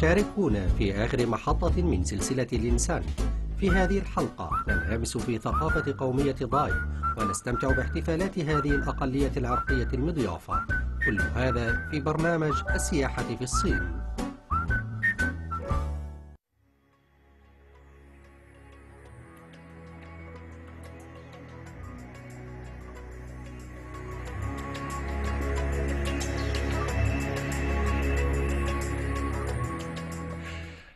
شاركونا في آخر محطة من سلسلة الإنسان. في هذه الحلقة ننغمس في ثقافة قومية ضاي ونستمتع باحتفالات هذه الأقلية العرقية المضيافة. كل هذا في برنامج السياحة في الصين.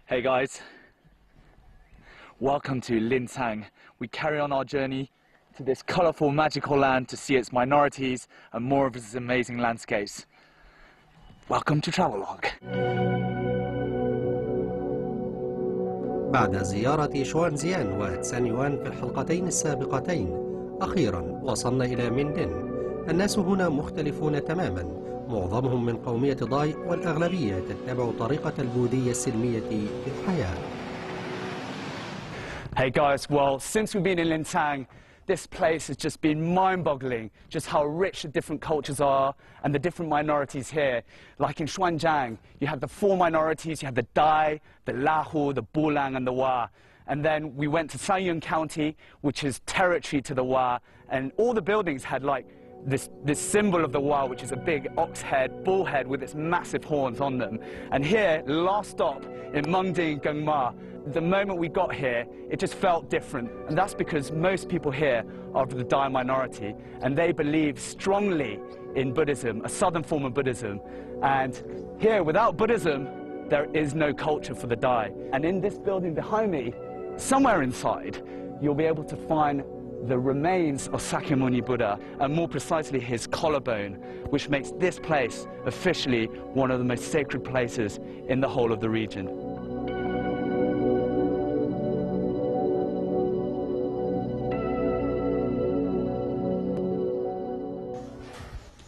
Hey guys, welcome to Lincang. We carry on our journey to this colorful magical land to see its minorities and more of its amazing landscapes. Welcome to Travelogue. بعد زيارة شوان شوانزيان وتسانيوان في الحلقتين السابقتين أخيرا وصلنا إلى مندن الناس هنا مختلفون تماما معظمهم من قومية والأغلبية تتبع طريقة البوذية السلمية في الحياة Hey guys, well, since we've been in Lincang, this place has just been mind-boggling, just how rich the different cultures are and the different minorities here. Like in Shuangjiang, you have the four minorities, you have the Dai, the Lahu, the Bulang, and the Wa. And then we went to Cangyuan County, which is territory to the Wa, and all the buildings had like this, this symbol of the Wa, which is a big ox head, bull head with its massive horns on them. And here, last stop in Mengding, Gengma, the moment we got here, it just felt different. And that's because most people here are of the Dai minority, and they believe strongly in Buddhism, a southern form of Buddhism. And here, without Buddhism, there is no culture for the Dai. And in this building behind me, somewhere inside, you'll be able to find the remains of Sakyamuni Buddha, and more precisely his collarbone, which makes this place officially one of the most sacred places in the whole of the region.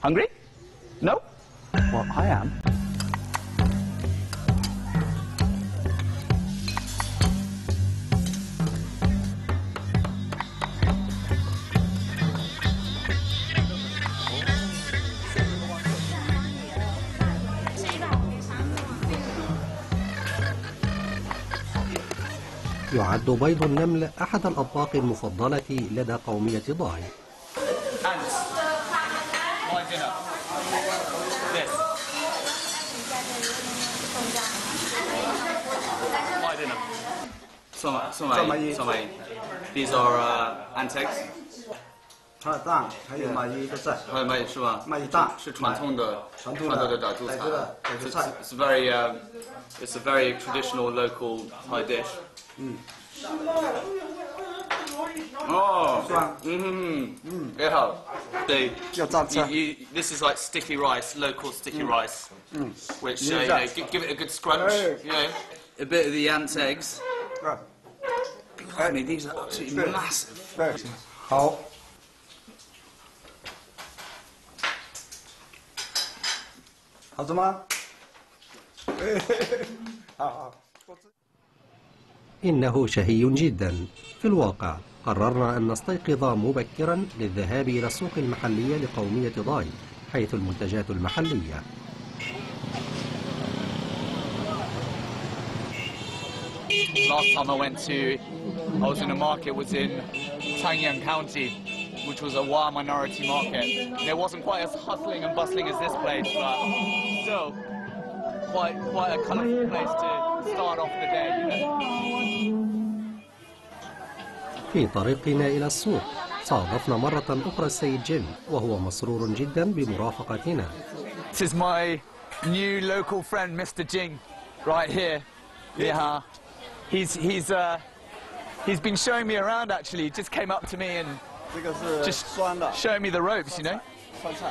Hungry? No? Well, I am. تعد بيض النمل أحد الأطباق المفضلة لدى قومية ضاي These are uh, antics. 它的蛋还有蚂蚁的蛋，还有蚂蚁是吧？蚂蚁蛋是传统的传统的的傣族菜傣族的傣族菜 It's it's very uh, it's a very traditional local Thai dish. 嗯， Oh, 酸 mm, mm. Yeah. They, 要蘸吃 you, you, this is like sticky rice, local sticky rice, which uh, you know, give, give it a good scrunch. Hey. You know, a bit of the ant eggs. 对 Blimey, these are absolutely Hey. massive. 对，好， 好吃吗？好好。 إنه شهي جدا في الواقع قررنا أن نستيقظ مبكرا للذهاب إلى السوق المحلية لقومية ضاي حيث المنتجات المحلية Last time I went to, I was in a market, was in Changyang County, which was a Wa minority market. There wasn't quite as hustling and bustling as this place, but still quite quite a colourful place to start off the day. You know? في طريقنا إلى السوق صادفنا مرة أخرى السيد جيم وهو مسرور جدا بمرافقتنا. This is my new local friend Mr. Jing right here. Yeah. He's he's uh he's been showing me around actually. He just came up to me and just show me the ropes, you know?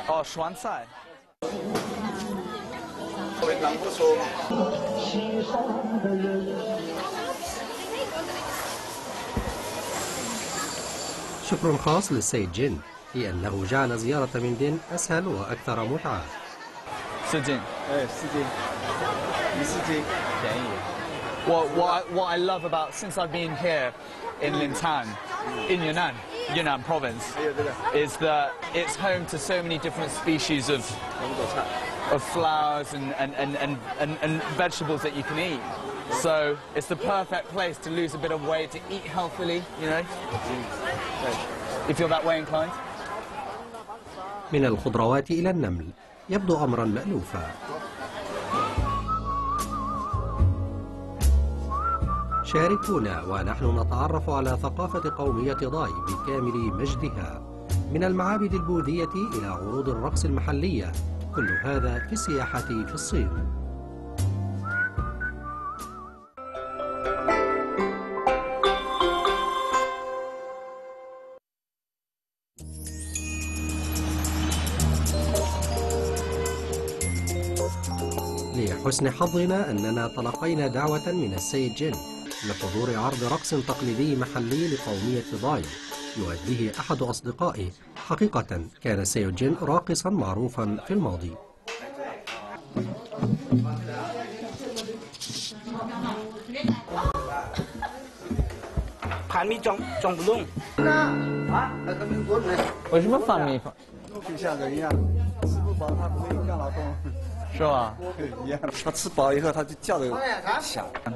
Oh, 酸菜. شكر خاص للسيد جين لأنه جعل زيارة مندين أسهل وأكثر متعة. سجين. إيه سجين. What, what, what I love about since I've been here in Lincang, in Yunnan, Yunnan province oh, is that it's home to so many different species of of flowers and, and, and, and, and, and, vegetables that you can eat. So it's the perfect place to lose a bit of weight, to eat healthily, you know, if you're that way inclined. من الخضروات إلى النمل يبدو أمرا مألوفا شاركونا ونحن نتعرف على ثقافة قومية ضاي بكامل مجدها. من المعابد البوذية إلى عروض الرقص المحلية كل هذا في السياحة في الصين. لحسن حظنا أننا تلقينا دعوة من السيد جين لحضور عرض رقص تقليدي محلي لقومية ضاي يؤديه أحد أصدقائي حقيقة كان السيد جين راقصا معروفا في الماضي.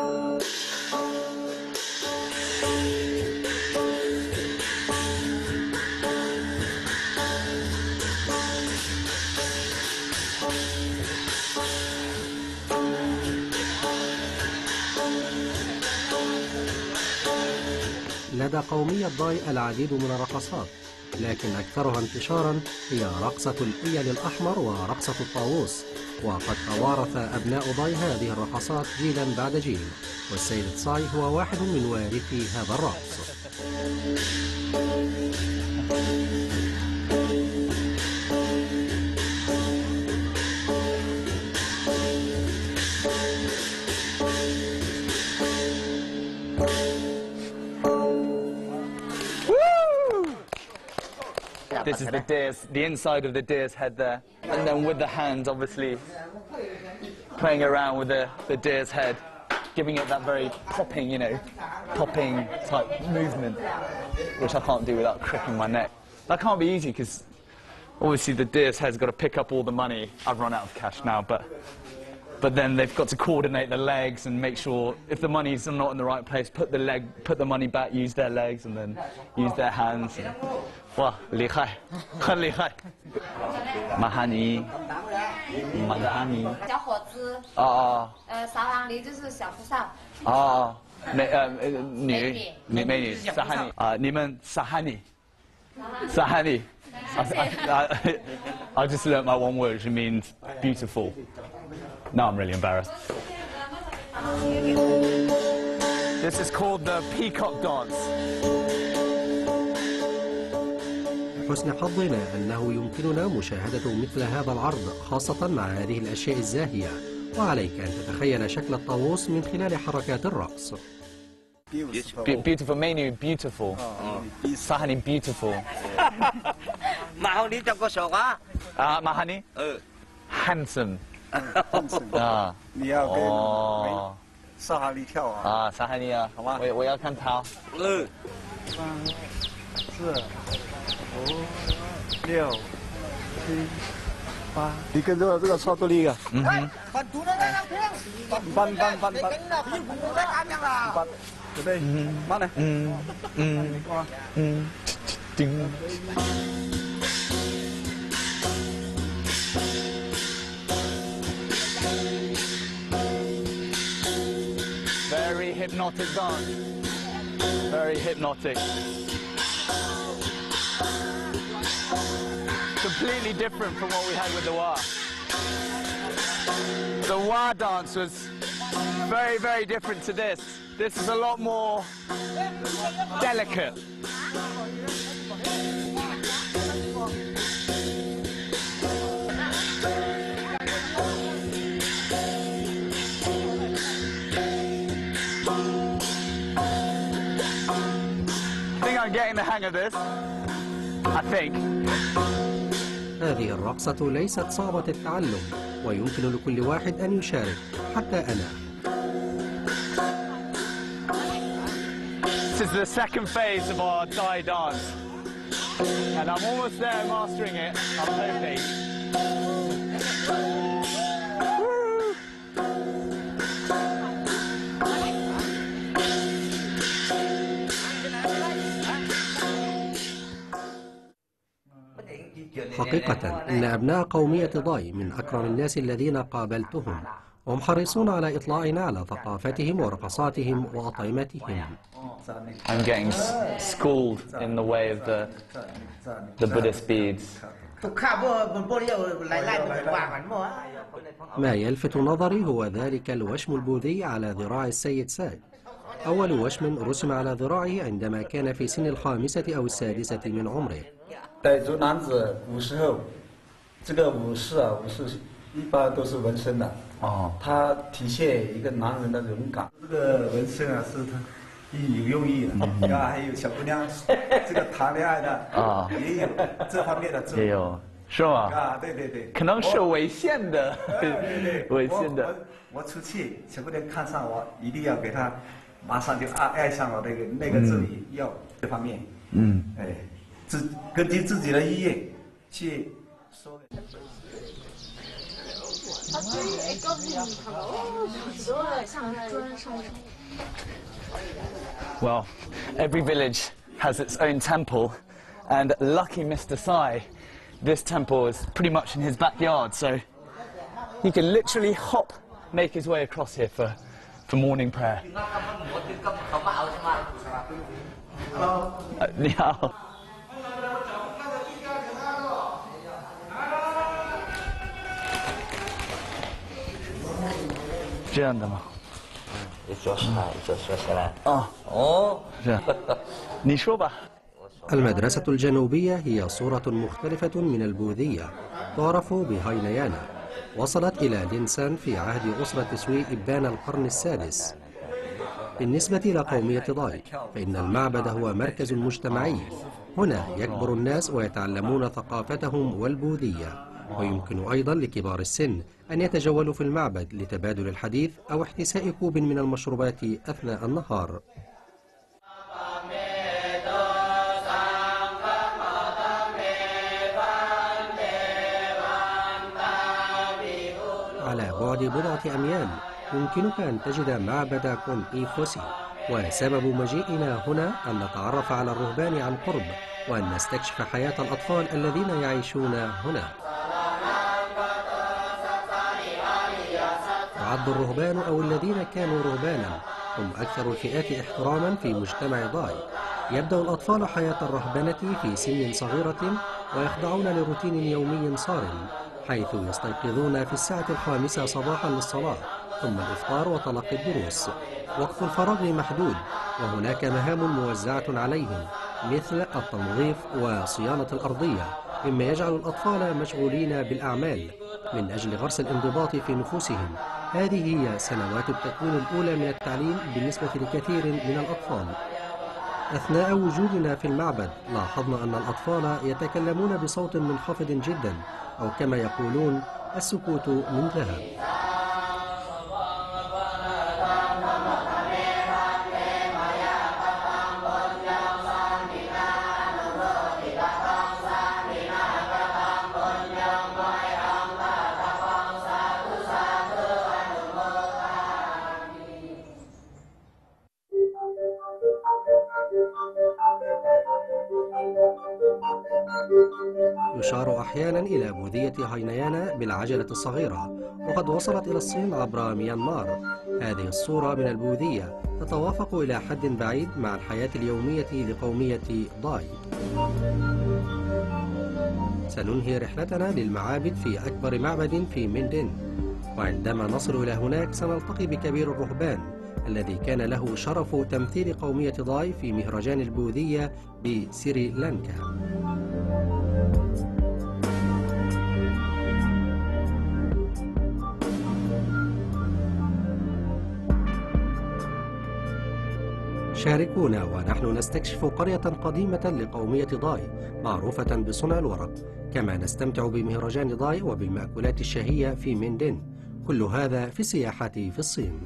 لدى قومية ضاي العديد من الرقصات لكن أكثرها انتشارا هي رقصة الإيل الأحمر ورقصة الطاووس. وقد توارث أبناء ضاي هذه الرقصات جيلا بعد جيل والسيد تساي هو واحد من وارثي هذا الرقص. The deer's, the inside of the deer's head there. And then with the hands, obviously, playing around with the, the deer's head, giving it that very popping, you know, popping type movement, which I can't do without cricking my neck. That can't be easy because obviously the deer's head's got to pick up all the money. I've run out of cash now, but but then they've got to coordinate the legs and make sure if the money's not in the right place, put the leg, put the money back, use their legs, and then use their hands. And, wow, 厉害，很厉害。马哈尼，马哈尼，小伙子，啊啊呃，撒网里就是小菩萨，啊，美呃呃女美女美女撒哈尼啊，你们撒哈尼，撒哈尼。I, I, I, I just learnt my one word, which means beautiful. No, I'm really embarrassed. This is called the peacock dance. حسن حظنا أنه يمكننا مشاهدة مثل هذا العرض خاصة مع هذه الأشياء الزاهية. وعليك أن تتخيل شكل الطاووس من خلال حركات الرقص. Beautiful. Menu beautiful. صحني beautiful. معهني uh, handsome. 啊！你要跟沙海力跳啊！啊，沙海力啊，好吧。我我要看他。嗯三四五六七八，你跟着我这个操作力啊！嗯哼。翻翻翻翻！准备，嗯，慢点，嗯嗯嗯。Hypnotic dance. Very hypnotic. Completely different from what we had with the Wa. The Wa dance was very, very different to this. This is a lot more delicate. Hang of this. I think. هذه الرقصة ليست صعبة التعلم ويمكن لكل واحد أن يشارك حتى أنا This is the second phase of our Thai dance. And I'm almost there mastering it, I'm hoping. حقيقة إن أبناء قومية ضاي من أكرم الناس الذين قابلتهم وهم حريصون على إطلاعنا على ثقافتهم ورقصاتهم وأطعمتهم. I'm getting schooled in the way of the, the Buddhist beads. ما يلفت نظري هو ذلك الوشم البوذي على ذراع السيد ساد أول وشم رسم على ذراعه عندما كان في سن الخامسة أو السادسة من عمره. 傣族男子古时候，这个武士啊，武士一般都是纹身的。哦，它体现一个男人的勇敢。这个纹身啊，是他有用意的。啊，还有小姑娘 这个谈恋爱的啊也有这方面的作用。也有，是吗？啊，对对对。可能是我违宪的，对对对，违宪的。我我我出去，小姑娘看上我，一定要给她，马上就爱爱上我那个那个这里要这方面。嗯，哎，自根据自己的意愿去说的。 Well, every village has its own temple, and lucky Mr. Sai, this temple is pretty much in his backyard, so he can literally hop, make his way across here for, for morning prayer. Uh, 这样的吗？你说起来，就说起来。哦，哦，是。你说吧。 المدرسة الجنوبية هي صورة مختلفة من البوذية تعرف بهاينيانا وصلت إلى لينسان في عهد أسرة سوي إبان القرن السادس بالنسبة لقومية ضاي فإن المعبد هو مركز مجتمعي هنا يكبر الناس ويتعلمون ثقافتهم والبوذية ويمكن أيضا لكبار السن أن يتجولوا في المعبد لتبادل الحديث أو احتساء كوب من المشروبات أثناء النهار. على بعد بضعة أميال يمكنك أن تجد معبد كون إيفوسي وسبب مجيئنا هنا أن نتعرف على الرهبان عن قرب وأن نستكشف حياة الأطفال الذين يعيشون هنا يعد الرهبان أو الذين كانوا رهبانا. هم أكثر الفئات إحتراما في مجتمع ضاي. يبدأ الأطفال حياة الرهبنة في سن صغيرة ويخضعون لروتين يومي صارم حيث يستيقظون في الساعة الخامسة صباحا للصلاة ثم الإفطار وتلقي الدروس. وقت الفراغ محدود وهناك مهام موزعة عليهم مثل التنظيف وصيانة الأرضية. مما يجعل الأطفال مشغولين بالأعمال. من أجل غرس الانضباط في نفوسهم. هذه هي سنوات التكوين الأولى من التعليم بالنسبة لكثير من الأطفال. أثناء وجودنا في المعبد لاحظنا أن الأطفال يتكلمون بصوت منخفض جدا أو كما يقولون السكوت من ذهب بوذية هاينيانا بالعجلة الصغيرة وقد وصلت إلى الصين عبر ميانمار. هذه الصورة من البوذية تتوافق إلى حد بعيد مع الحياة اليومية لقومية ضاي سننهي رحلتنا للمعابد في أكبر معبد في ميندين. وعندما نصل إلى هناك سنلتقي بكبير الرهبان الذي كان له شرف تمثيل قومية ضاي في مهرجان البوذية بسريلانكا شاركونا ونحن نستكشف قرية قديمة لقومية ضاي معروفة بصنع الورق. كما نستمتع بمهرجان ضاي وبالمأكولات الشهية في ميندين. كل هذا في سياحتي في الصين.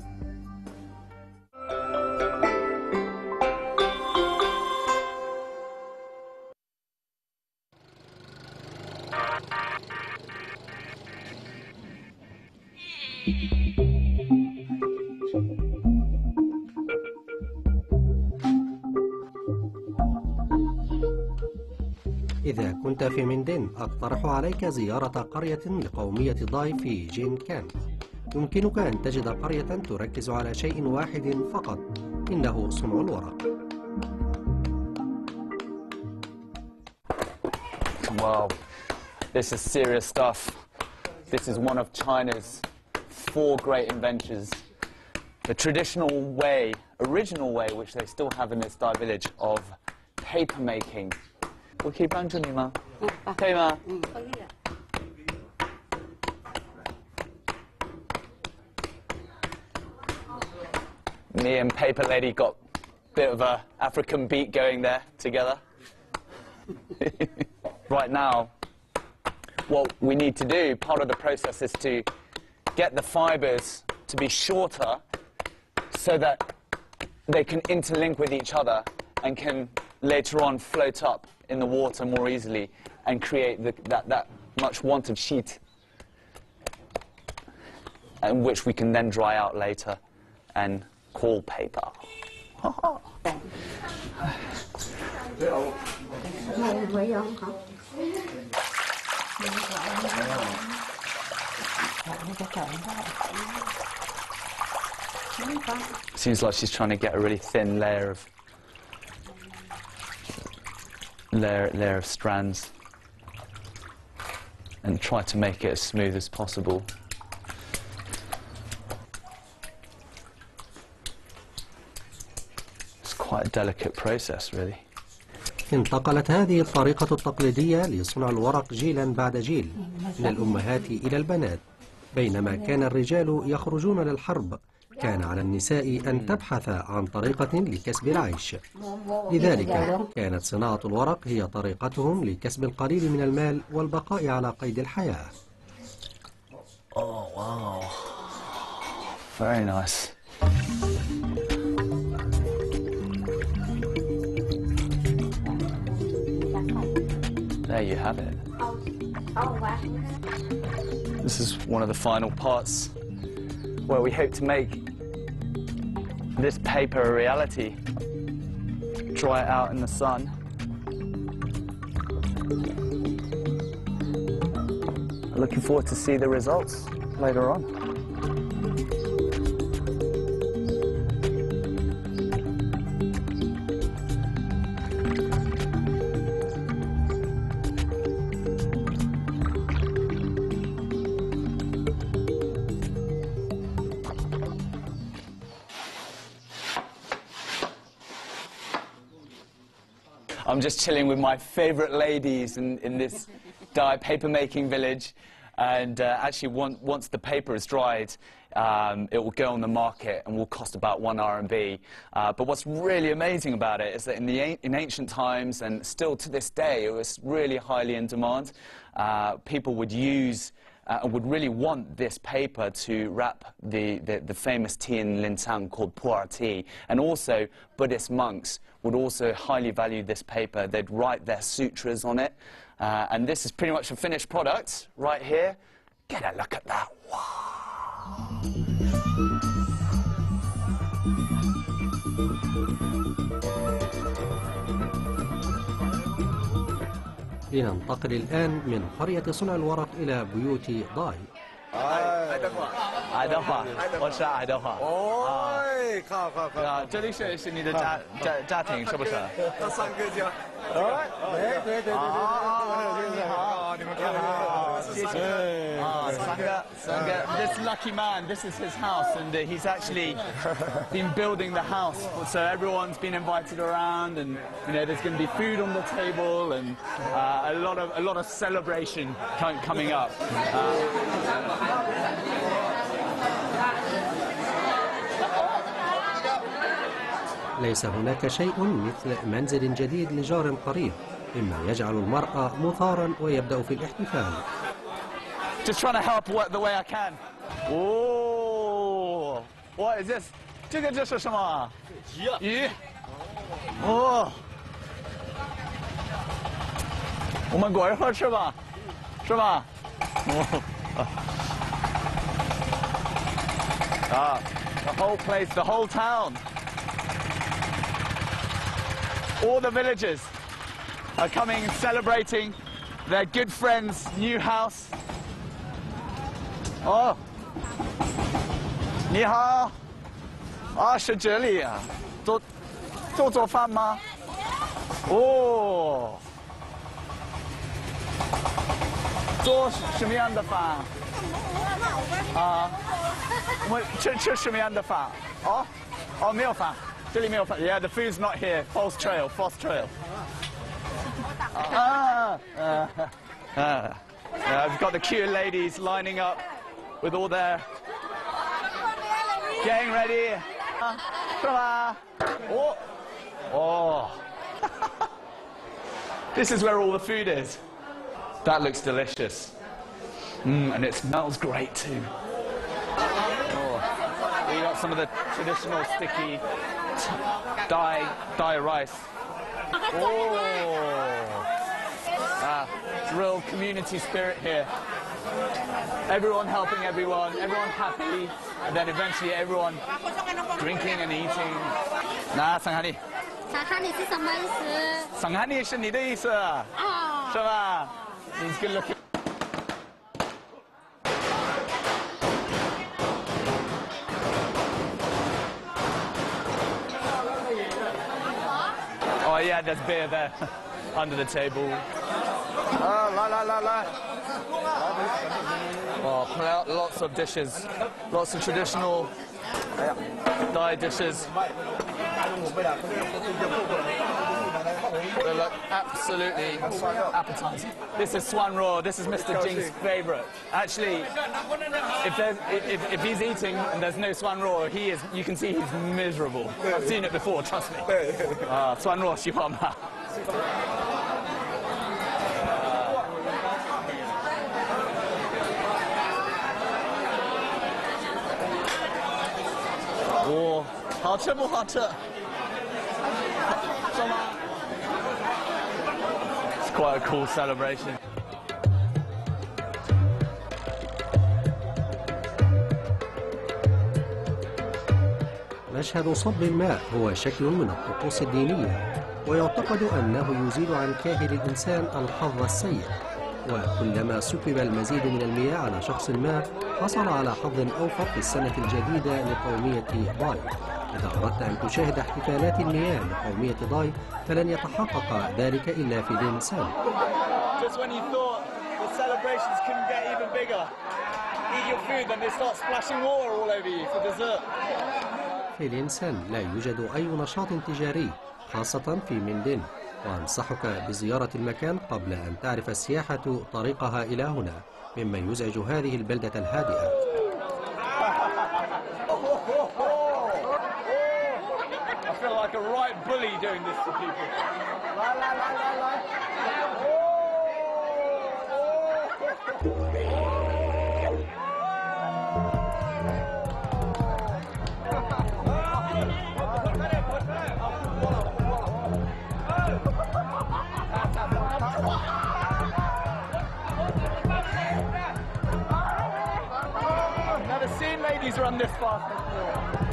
إذا كنت في مندين أقترح عليك زيارة قرية لقومية ضاي في جين كان يمكنك أن تجد قرية تركز على شيء واحد فقط إنه صنع الورق Wow, this is serious stuff. This is one of China's four great inventions. The traditional way, original way, which they still have in this Dai village, of paper making. 我可以帮助你吗？ 可以吗？可以的。 Me and Paper Lady got a bit of a African beat going there together. right now, what we need to do, part of the process is to get the fibers to be shorter so that they can interlink with each other and can later on float up in the water more easily and create the, that, that much wanted sheet and which we can then dry out later and call paper. Seems like she's trying to get a really thin layer of layer layer of strands and try to make it as smooth as possible. It's quite a delicate process, really. انتقلت هذه الطريقة التقليدية لصنع الورق جيلا بعد جيل من الأمهات إلى البنات بينما كان الرجال يخرجون للحرب كان على النساء أن تبحث عن طريقة لكسب العيش لذلك كانت صناعة الورق هي طريقتهم لكسب القليل من المال والبقاء على قيد الحياة Oh, wow. Very nice. There you have it. This is one of the final parts where we hope to make this paper a reality. Dry it out in the sun. Looking forward to see the results later on. Just chilling with my favorite ladies in, in this Dai paper making village. And uh, actually, one, once the paper is dried, um, it will go on the market and will cost about one RMB. Uh, but what's really amazing about it is that in, the, in ancient times, and still to this day, it was really highly in demand. Uh, people would use uh, and would really want this paper to wrap the, the, the famous tea in Lincang called pu'er tea. And also, Buddhist monks would also highly value this paper. They'd write their sutras on it. Uh, and this is pretty much a finished product right here. Get a look at that. لننتقل الآن من قرية صنع الورق إلى بيوت ضاي 爱德华，我是爱德华。哎，靠靠靠！啊，这里是是你的家家家庭是不是？到三个家，哎，对对对对对对，你好，你们看 Hey. Ah, ah, Sangha, Sangha. Ah. This lucky man, this is his house, and uh, he's actually been building the house. So everyone's been invited around, and you know there's going to be food on the table, and uh, a lot of a lot of celebration coming up. Uh. ليس هناك شيء مثل منزل جديد لجار قريب مما يجعل المرأة مثارا ويبدأ في الاحتفال Just trying to help what, the way I can. Oh, what is this? 这个这是什么？鱼。哦。我们裹一会儿吃吧，是吧？哦。Ah, the whole place, the whole town. All the villagers are coming and celebrating their good friend's new house. 哦你好，啊，是这里啊，做做做饭吗？哦，做什么样的饭？啊，我吃吃什么样的饭？哦，哦，没有饭，这里没有饭。Yeah, the food's not here. False trail, false trail. Ah, uh, uh, yeah, I've got the cute ladies lining up with all their getting ready. Uh, oh, oh. this is where all the food is. That looks delicious. Mm, and it smells great too. Oh. We got some of the traditional sticky Dai, Dai rice. Oh. Ah, real community spirit here Everyone helping everyone, everyone happy, and then eventually everyone drinking and eating. 那桑哈利，查看你是什么意思？桑哈利是你的意思，啊，是吧？He's good looking. Oh yeah, there's beer there under the table. Ah, la la la la. Oh, pull out lots of dishes, lots of traditional Thai dishes. They look absolutely appetizing. This is Swan Raw. This is Mr. Jing's favourite. Actually, if, there's, if, if he's eating and there's no Swan Raw, he is. You can see he's miserable. I've seen it before. Trust me. Ah, Swan Raw 喜好吃不好吃？是吗？It's quite a cool celebration. مشهد صب الماء هو شكل من الطقوس الدينية ويعتقد أنه يزيل عن كاهل الإنسان الحظ السيء وكلما سكب المزيد من المياه على شخص ما حصل على حظ أوفر في السنة الجديدة لقومية داي إذا أردت أن تشاهد احتفالات المياه لقومية ضاي فلن يتحقق ذلك إلا في ديمسان في لينسان لا يوجد أي نشاط تجاري خاصة في مندين وأنصحك بزيارة المكان قبل أن تعرف السياحة طريقها إلى هنا مما يزعج هذه البلدة الهادئة. Bully this to people. La, la, la, la, la. I've never seen ladies run this fast before.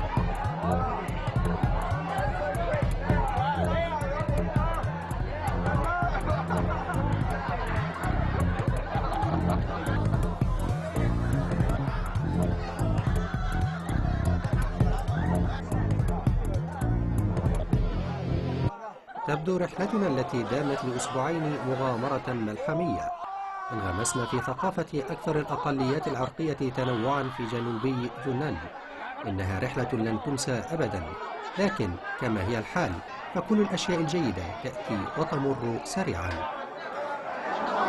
تبدو رحلتنا التي دامت لأسبوعين مغامرة ملحمية انغمسنا في ثقافة أكثر الأقليات العرقية تنوعا في جنوبي يونان إنها رحلة لن تنسى أبدا لكن كما هي الحال فكل الأشياء الجيدة تأتي وتمر سريعا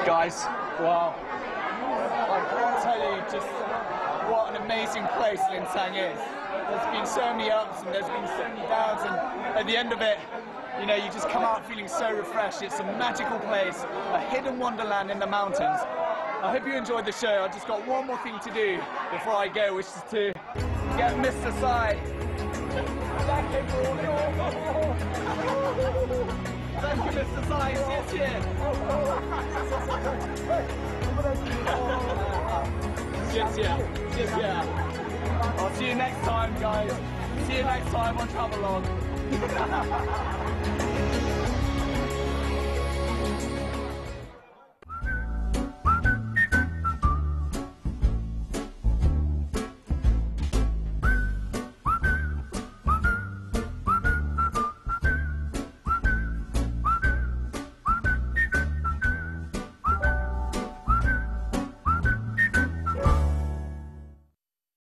Guys, wow. I can't tell you just what an amazing place Linsang is. There's been so many ups and there's been so many downs and at the end of it, you know, you just come out feeling so refreshed. It's a magical place, a hidden wonderland in the mountains. I hope you enjoyed the show. I've just got one more thing to do before I go, which is to get Mr. Sai. Thank you, Thank you, Mr. Sai. Yes, yeah. Yes, yeah. I'll see you next time, guys. See you next time on Travelogue. ハハハハ!